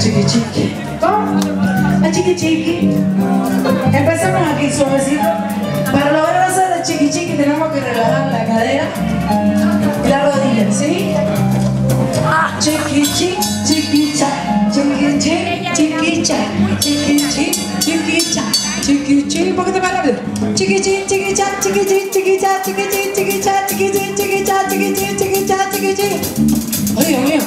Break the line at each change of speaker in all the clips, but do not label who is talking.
Chiqui chiqui. ¿Cómo? El chiqui chiqui. Empezamos aquí suavecito. Para lograr hacer el chiqui chiqui tenemos que relajar la cadera y la rodilla, ¿sí? Ah, chiqui chiqui, chiqui cha, chiqui chiqui, chiqui cha, chiqui chiqui, chiqui cha, chiqui chiqui, un poquito más rápido. Chiqui chiqui, chiqui cha, chiqui chiqui, chiqui cha, chiqui chiqui, chiqui cha, chiqui chiqui, chiqui cha, chiqui chiqui, chiqui cha, chiqui chiqui. Ay, Dios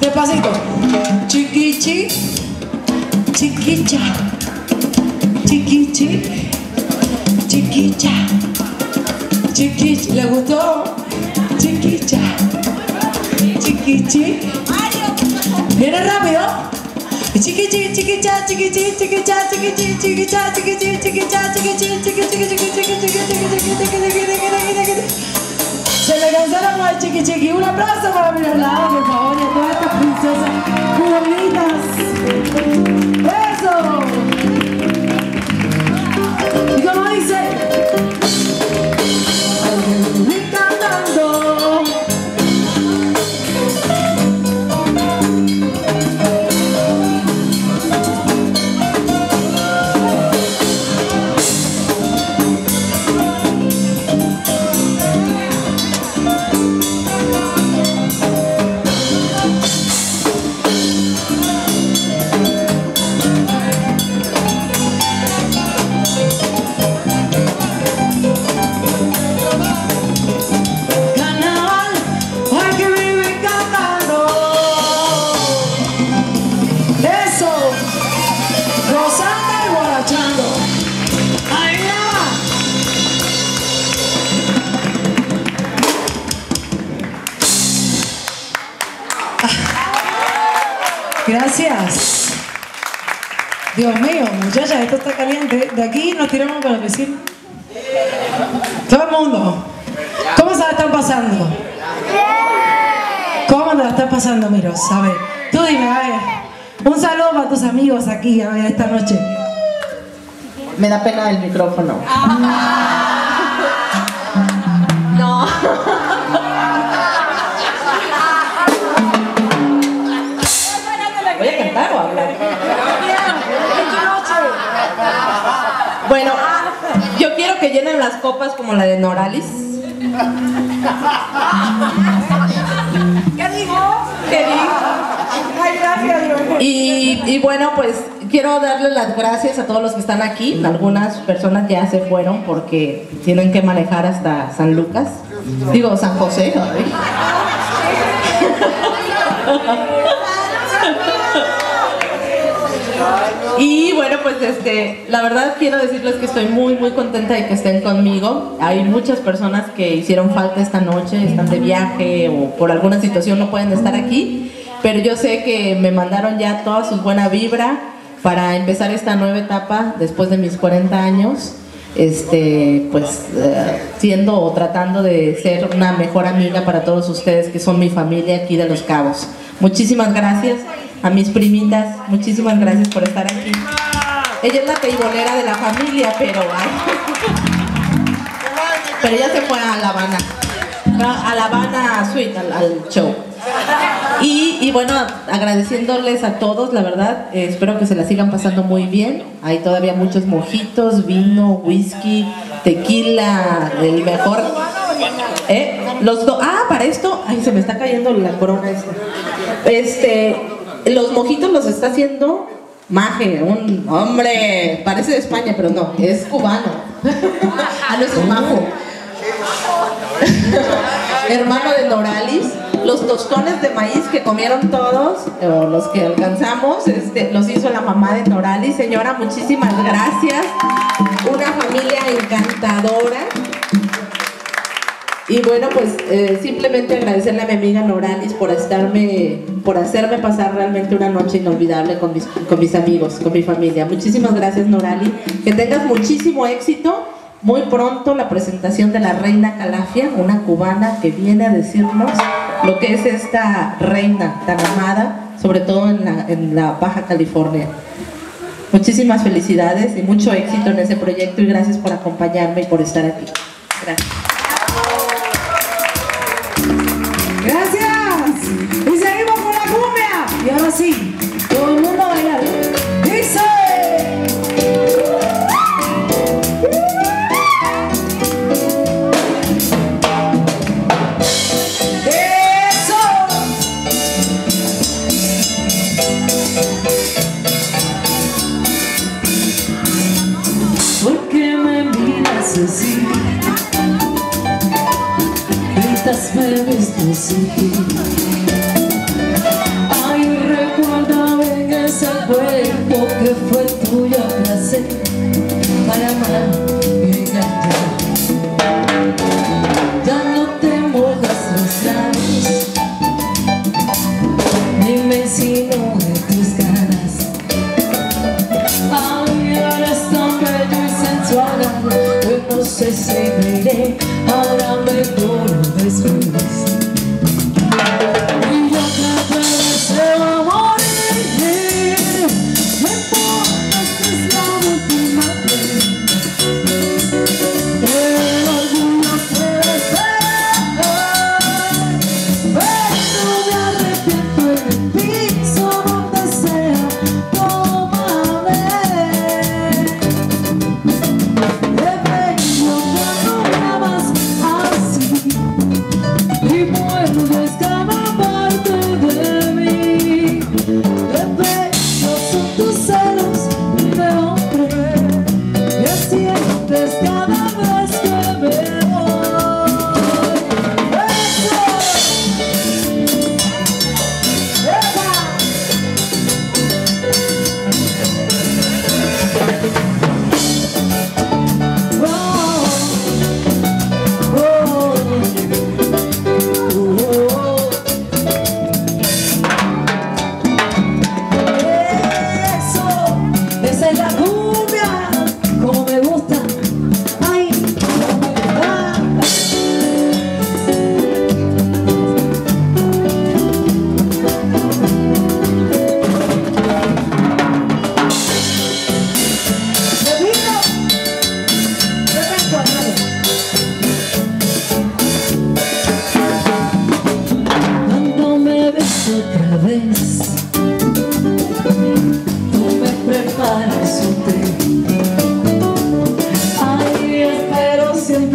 Despacito. Chiqui chiqui, chiqui cha. Chiqui chiqui, chiqui cha. Chiqui, ¿le gustó? Chiqui cha. Chiqui chiqui. ¿Viene rápido? Se le cansaron el chiqui chiqui. Un aplauso para Miralao, por favor, y a todas estas. Gracias. Dios mío, muchachas, esto está caliente. De aquí nos tiramos para el vecino. Todo el mundo. ¿Cómo se la están pasando? ¿Cómo te la están pasando, Miros? A ver, tú dime, a ver. Un saludo para tus amigos aquí, a ver, esta noche.
Me da pena el micrófono.
No.
Yo quiero que llenen las copas como la de Noralis.
¿Qué dijo?
¿Qué dijo?
Ay, gracias.
Y, y bueno, pues quiero darle las gracias a todos los que están aquí. Algunas personas ya se fueron porque tienen que manejar hasta San Lucas. Digo, San José. ay. Y bueno, pues este, la verdad quiero decirles que estoy muy, muy contenta de que estén conmigo. Hay muchas personas que hicieron falta esta noche, están de viaje o por alguna situación no pueden estar aquí, pero yo sé que me mandaron ya toda su buena vibra para empezar esta nueva etapa después de mis 40 años. Este, pues eh, siendo o tratando de ser una mejor amiga para todos ustedes que son mi familia aquí de Los Cabos. Muchísimas gracias a mis primitas, muchísimas gracias por estar aquí. Ella es la teibolera de la familia, pero ay, pero ella se fue a La Habana, a La Habana Suite, al, show. Y, bueno, agradeciéndoles a todos, la verdad, eh, espero que se la sigan pasando muy bien. Hay todavía muchos mojitos, vino, whisky, tequila, el mejor. ¿Eh? Los do- ah, para esto, ay, se me está cayendo la corona esta. Este, los mojitos los está haciendo Maje, un hombre, parece de España, pero no, es cubano. ah, no, es Majo. Hermano de Noralis, los tostones de maíz que comieron todos, o los que alcanzamos, este, los hizo la mamá de Noralis. Señora, muchísimas gracias. Una familia encantadora. Y bueno, pues eh, simplemente agradecerle a mi amiga Noralis por estarme, por hacerme pasar realmente una noche inolvidable con mis, amigos, con mi familia. Muchísimas gracias Norali, que tengas muchísimo éxito. Muy pronto la presentación de la reina Calafia, una cubana que viene a decirnos lo que es esta reina tan amada, sobre todo en la Baja California. Muchísimas felicidades y mucho éxito en ese proyecto y gracias por acompañarme y por estar aquí. Gracias.
así. Todo el mundo a bailar. ¡Dice! ¡Eso!
¿Por qué me miras así? Gritas, me ves, no sé Yeah.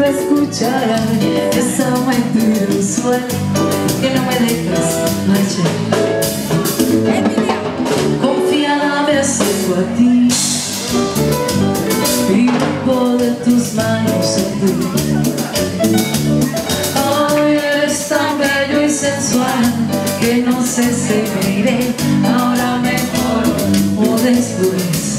escuchar esa mentira usual que no me dejas marchar. Confiada me acerco a ti vivo de tus manos en ti. Hoy eres tan bello y sensual que no sé si me iré ahora mejor o después.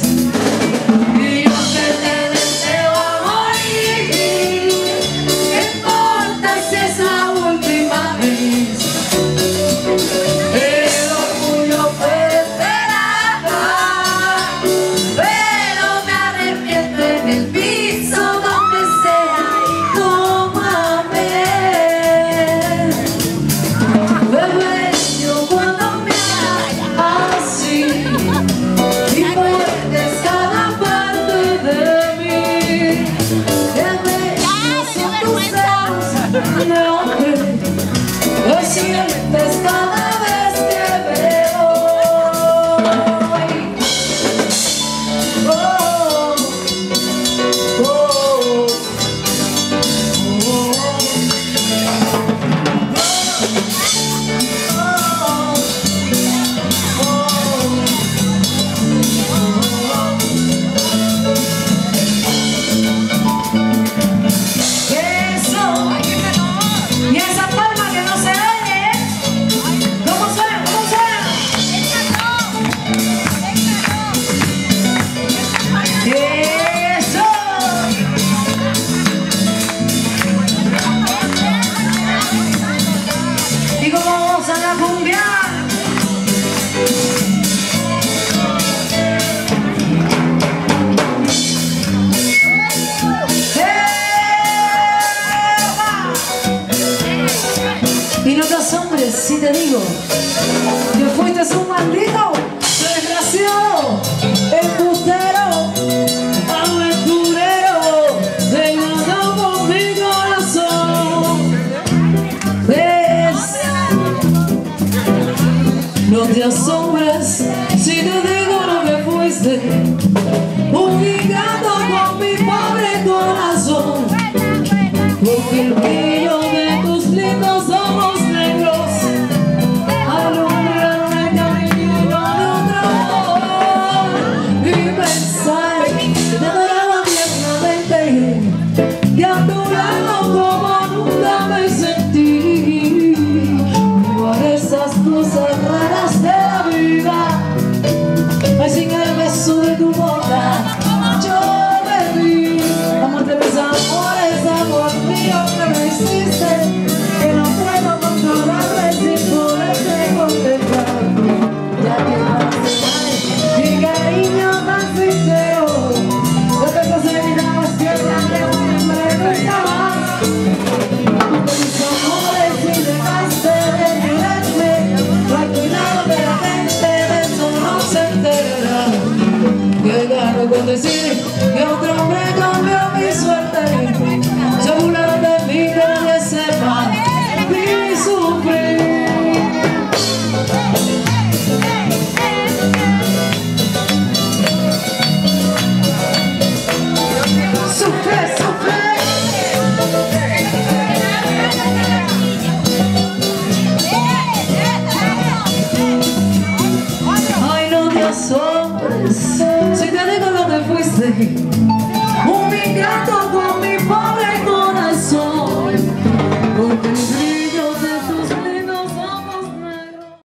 Спасибо. Te asombres
Sufre, sufre.
Ay, no te asombres Si te digo lo que fuiste